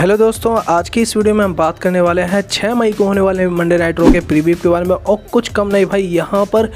Hello दोस्तों, आज की इस वीडियो में हम बात करने वाले हैं 6 मई को होने वाले मंडे नाइट रो के प्रीव्यू के बारे में और कुछ कम नहीं भाई, यहाँ पर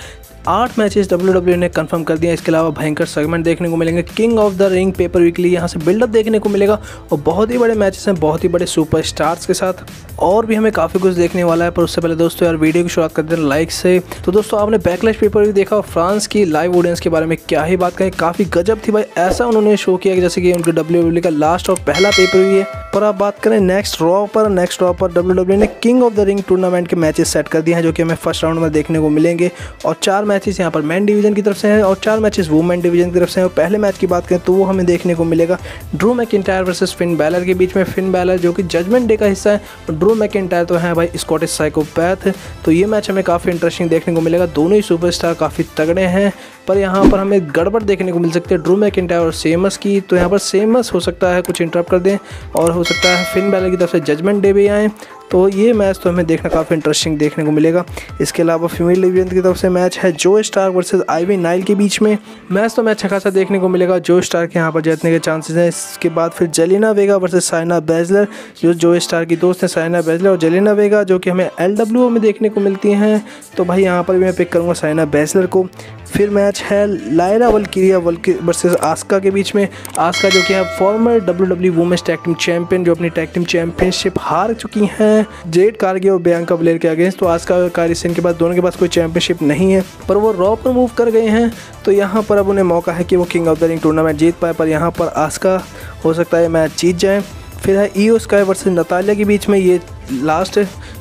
आठ मैचेस डब्ल्यू डब्ल्यू ने कंफर्म कर दिया इसके अलावा भयंकर सेगमेंट देखने को मिलेंगे। King of the ring paper weekly यहाँ से बिल्डअप देखने को मिलेगा और बहुत ही बड़े मैचेस हैं, बहुत ही बड़े सुपर स्टार्स के साथ। और भी हमें काफ़ी कुछ देखने वाला है, पर उससे पहले दोस्तों यार, वीडियो की शुरुआत कर दें लाइक से। तो दोस्तों, आपने बैकलैश पेपर भी देखा और फ्रांस की लाइव ऑडियंस के बारे में क्या ही बात करें काफ़ी गजब थी भाई, ऐसा उन्होंने शो किया कि जैसे कि उनके डब्ल्यू का लास्ट और पहला पेपर भी है। पर आप बात करें नेक्स्ट रॉ पर नेक्स्ट रॉ पर डब्ल्यू ने king of the ring tournament के मैचेस सेट कर दिए हैं, जो कि हमें फ़र्स्ट राउंड में देखने को मिलेंगे। और चार मैचेस यहाँ पर मैन डिवीज़न की तरफ़ से हैं और चार मैचेस वुमेन डिवीज़न की तरफ़ से हैं। और पहले मैच की बात करें तो वो हमें देखने को मिलेगा। Drew McIntyre versus Finn Balor के बीच में। फिन बैलर जो कि जजमेंट डे का हिस्सा है, और ड्रू मैकिटायर तो है भाई स्कॉटिश साइकोपैथ तो ये मैच हमें काफ़ी इंटरेस्टिंग देखने को मिलेगा। दोनों ही सुपरस्टार काफ़ी तगड़े हैं। पर यहाँ पर हमें गड़बड़ देखने को मिल सकती है। ड्रू मैकिटायर और सेमस की तो यहाँ पर सेमस हो सकता है कुछ इंटरप्ट कर दें और हो सकता है फिन बैलर की तरफ़ से जजमेंट डे भी आएँ। तो ये मैच तो हमें देखना काफ़ी इंटरेस्टिंग देखने को मिलेगा। इसके अलावा फीमेल डिवीज़न की तरफ़ से मैच है जो स्टार वर्सेस आईवी नाइल के बीच में। मैच तो हमें अच्छा खासा देखने को मिलेगा। जो स्टार के यहाँ पर जीतने के चांसेस हैं। इसके बाद फिर Jelena Vega versus Saina Bezler जो जो स्टार की दोस्त हैं साइना बेजलर और जलीना वेगा जो कि हमें एल में देखने को मिलती हैं। तो भाई यहाँ पर भी मैं पिक करूँगा साइना बेजलर को। फिर मैच है लायरा वलकिरिया वर्सेस आस्का के बीच में। आस्का जो कि है former W W women's tag team champion जो अपनी टैग टीम चैंपियनशिप हार चुकी हैं। जेड कारगे और बियांका बलेर के अगेंस्ट तो आस्का और कारिसन के बाद दोनों के पास कोई चैंपियनशिप नहीं है, पर वो रॉ पर मूव कर गए हैं। तो यहाँ पर अब उन्हें मौका है कि वो king of the ring tournament जीत पाए, पर यहाँ पर आस्का हो सकता है मैच जीत जाए। फिर है ई स्काई वर्सेस नतालिया के बीच में ये लास्ट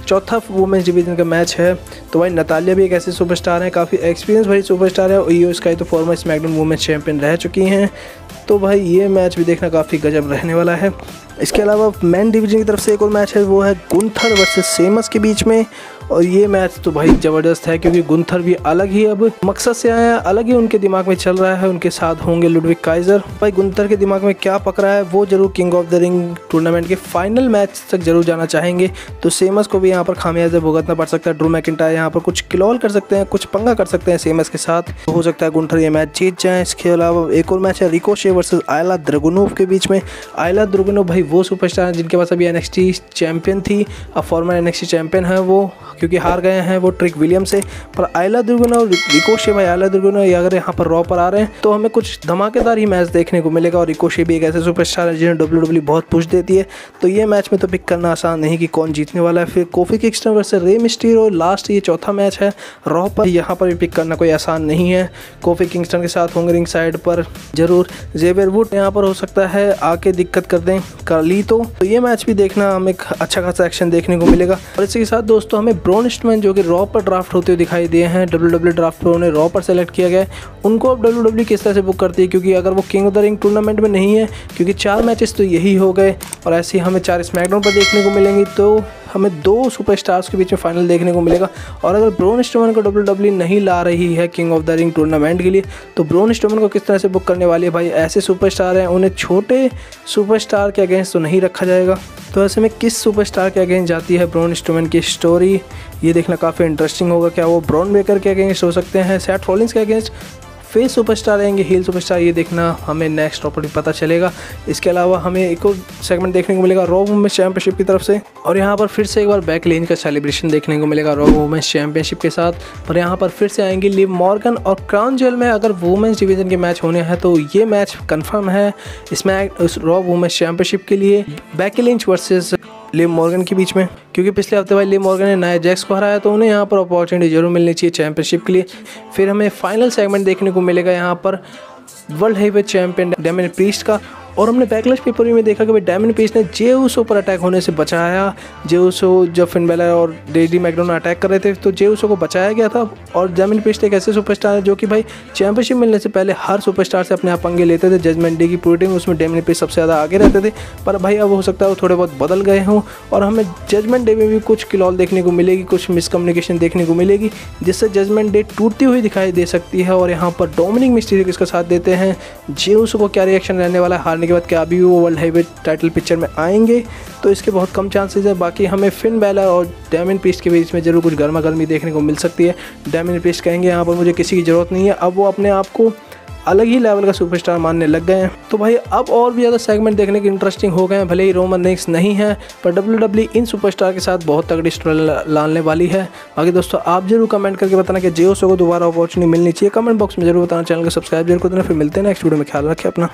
चौथा वुमेंस डिवीज़न का मैच है। तो भाई नतालिया भी एक ऐसे सुपरस्टार हैं, काफ़ी एक्सपीरियंस भाई सुपरस्टार है और ई स्काई तो फॉर्मर स्मैकडाउन वुमेंस चैंपियन रह चुकी हैं। तो भाई ये मैच भी देखना काफ़ी गजब रहने वाला है। इसके अलावा मैन डिवीज़न की तरफ़ से एक और मैच है, वो है गुंथर वर्सेस सेमस के बीच में। और ये मैच तो भाई ज़बरदस्त है, क्योंकि गुंथर भी अलग ही अब मकसद से आया अलग ही उनके दिमाग में चल रहा है, उनके साथ होंगे लुडविक काइजर भाई गुंथर के दिमाग में क्या पक रहा है, वो ज़रूर king of the ring tournament के फाइनल मैच तक ज़रूर जाना चाहेंगे। तो सेमस को भी यहाँ पर खामियाजा भुगतना पड़ सकता है ड्रू मैकिटायर यहाँ पर कुछ किलौल कर सकते हैं, कुछ पंगा कर सकते हैं सेमस के साथ। तो हो सकता है गुंथर ये मैच जीत जाए। इसके अलावा एक और मैच है रिकोशे वर्सेज आयला द्रगुनोव के बीच में। आयला द्रगुनोव भाई वो सुपरस्टार हैं जिनके पास अभी एन चैंपियन थी, अब फॉर्मर एन चैंपियन है वो, क्योंकि हार गए हैं वो ट्रिक विलियम से। पर आयला दुर्गुना और रिकोशे भाई आयला दुर्गुना अगर यहाँ पर रॉ पर आ रहे हैं तो हमें कुछ धमाकेदार ही मैच देखने को मिलेगा और रिकोशे भी एक ऐसे सुपरस्टार है जिन्हें डब्ल्यू डब्ल्यू बहुत पुश देती है। तो ये मैच में तो पिक करना आसान नहीं कि कौन जीतने वाला है। फिर कोफी किक्सटन वर्सेस रे मिस्टीर और लास्ट ये चौथा मैच है। रॉ पर यहाँ पर भी पिक करना कोई आसान नहीं है। कोफी किंगस्टन के साथ होंगे रिंग साइड पर ज़रूर। जेवियर वुड यहाँ पर हो सकता है, आके दिक्कत कर दें। कर ली तो, तो ये मैच भी देखना हमें अच्छा खासा एक्शन देखने को मिलेगा। और इसी के साथ दोस्तों हमें ब्रोन स्टमैन जो कि रॉ पर ड्राफ्ट होते हुए दिखाई दिए हैं डब्ल्यू डब्ल्यू ड्राफ्ट पर उन्हें रॉ पर सेलेक्ट किया गया उनको अब डब्ल्यू डब्ल्यू किस तरह से बुक करती है? क्योंकि अगर वो king of the ring tournament में नहीं है क्योंकि चार मैचेस तो यही हो गए और ऐसे ही हमें चार स्मैकडाउन पर देखने को मिलेंगी तो हमें दो सुपरस्टार्स के बीच में फाइनल देखने को मिलेगा। और अगर ब्रोन स्टोमन को डब्ल्यू डब्ल्यू नहीं ला रही है king of the ring tournament के लिए तो ब्रोन स्टोमन को किस तरह से बुक करने वाली है भाई? ऐसे सुपरस्टार हैं, उन्हें छोटे सुपरस्टार के अगेंस्ट तो नहीं रखा जाएगा। तो ऐसे में किस सुपरस्टार के अगेंस्ट जाती है ब्रोन स्टोमन की स्टोरी ये देखना काफ़ी इंटरेस्टिंग होगा, क्या वो ब्राउन बेकर के अगेंस्ट हो सकते हैं सैट रॉलिंस के अगेंस्ट फेस सुपरस्टार रहेंगे हील सुपरस्टार ये देखना हमें नेक्स्ट प्रॉपर्टी पता चलेगा। इसके अलावा हमें एक और सेगमेंट देखने को मिलेगा रॉ वुमेंस चैंपियनशिप की तरफ़ से। और यहाँ पर फिर से एक बार बैक लेन का सेलिब्रेशन देखने को मिलेगा रॉ वुमेंस चैंपियनशिप के साथ। और यहाँ पर फिर से आएँगे लिव मॉर्गन और क्राउन जेल में अगर वुमेंस डिवीज़न के मैच होने हैं तो ये मैच कन्फर्म है। इसमें रॉ वुमेंस चैंपियनशिप के लिए। Becky Lynch versus Liv Morgan के बीच में। क्योंकि पिछले हफ़्ते भाई लिम मॉर्गन ने नया जैक्स को हराया तो उन्हें यहाँ पर अपॉर्चुनिटी ज़रूर मिलनी चाहिए चैंपियनशिप के लिए। फिर हमें फाइनल सेगमेंट देखने को मिलेगा यहाँ पर वर्ल्ड हेवे चैंपियन डेमिन प्रीस्ट का। और हमने बैकलैश पेपर में देखा कि भाई डायमंड पीस ने जे जेउसो पर अटैक होने से बचाया। जे जेउसो जब फिनबेला और डेडी मैकडोन अटैक कर रहे थे तो जे जेउसो को बचाया गया था। और डायमंड पीस एक ऐसे सुपरस्टार है जो कि भाई चैंपियनशिप मिलने से पहले हर सुपरस्टार से अपने आप पंगे लेते थे। जजमेंट डे की पूरी टीम उसमें डायमंड पीस सबसे ज़्यादा आगे रहते थे। पर भाई अब हो सकता है वो थोड़े बहुत बदल गए हों और हमें जजमेंट डे में भी कुछ किलौल देखने को मिलेगी, कुछ मिसकम्युनिकेशन देखने को मिलेगी, जिससे जजमेंट डे टूटती हुई दिखाई दे सकती है। और यहाँ पर डोमिनिक मिस्ट्री किसका साथ देते हैं? जेउसो को क्या रिएक्शन रहने वाला है? के बाद क्या अभी वो वर्ल्ड हाईवे टाइटल पिक्चर में आएँगे तो इसके बहुत कम चांसेस है। बाकी हमें फिन बैलर और डैमिन पीस्ट के बीच में ज़रूर कुछ गर्मा गर्मी देखने को मिल सकती है। डैमिन पीस्ट कहेंगे, यहाँ पर मुझे किसी की ज़रूरत नहीं है। अब वो अपने आप को अलग ही लेवल का सुपरस्टार मानने लग गए हैं। तो भाई, अब और भी ज़्यादा सेगमेंट देखने के इंटरेस्टिंग हो गए हैं। भले ही रोमन नेक्स नहीं है, पर डब्ल्यू डब्ल्यू इन सुपरस्टार के साथ बहुत तगड़ी स्टोरी लाने वाली है। बाकी दोस्तों, आप ज़रूर कमेंट करके बताना कि जियो को दोबारा अपॉर्चुनिटी मिलनी चाहिए। कमेंट बॉक्स में ज़रूर बताना चैनल को सब्सक्राइब ज़रूर देना। फिर मिलते हैं नेक्स्ट वीडियो में। ख्याल रखें अपना।